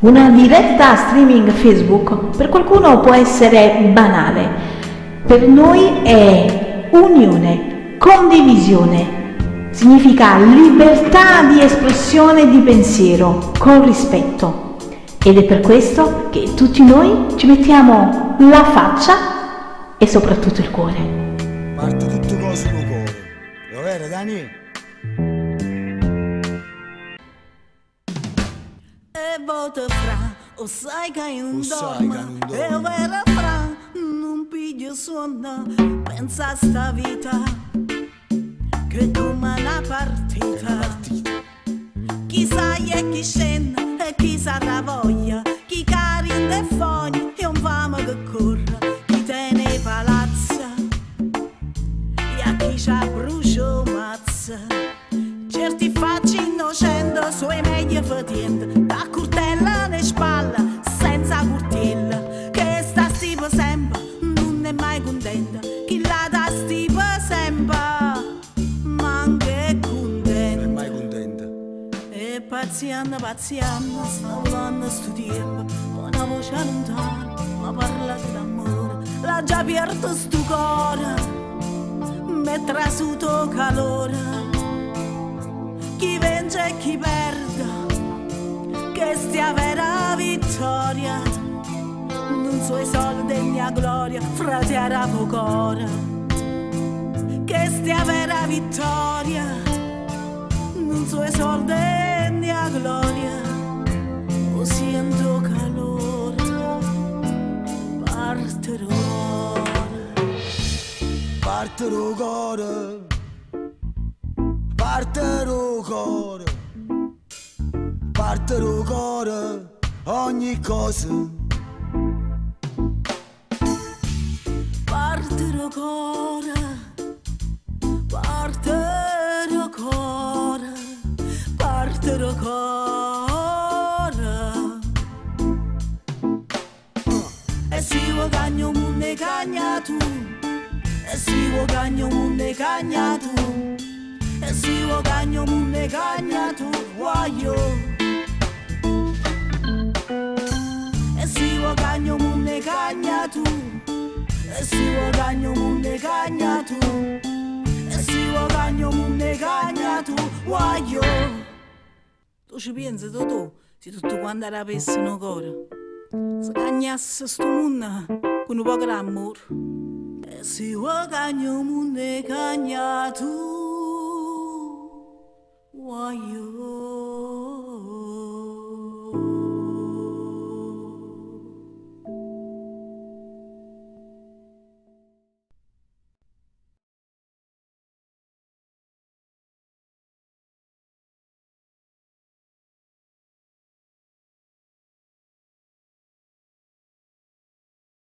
Una diretta streaming Facebook per qualcuno può essere banale, per noi è unione, condivisione, significa libertà di espressione di pensiero con rispetto ed è per questo che tutti noi ci mettiamo la faccia e soprattutto il cuore. Parte tutto cose con cuore, lo vero Dani? Voto fra, o sai che hai un O sai che hai un donna, e vera fra, non piglio sonno, pensa a sta vita, che come una partita. Chi sai e chi scende e chi sarà voglia, chi cari in de fogni e un famo che corre, Paziente, paziente, sta volando sto tempo, poi una voce lontana, ma parla d'amore, l'ha già perduto sto cuore, mi trasuto calore. Chi vince e chi perde, che stia vera vittoria, non so i soldi e mia gloria, frate arabo cuore. Che stia vera vittoria, non so i soldi gloria o siento calor. Parter ora, parter ora, parter ora, parter ora, ogni cosa. Parter ora. to the corner E si wagagno munne cagnatu E si wagagno munne cagnatu E si wagagno munne cagnatu Guaglio E si wagagno munne cagnatu E si wagagno munne cagnatu E si wagagno munne cagnatu Guaglio już więcej do tu, tu tu a la agora. Se cagnassi sto mondo con un po' grammur, e si vuoi cagno mondo cagna tu.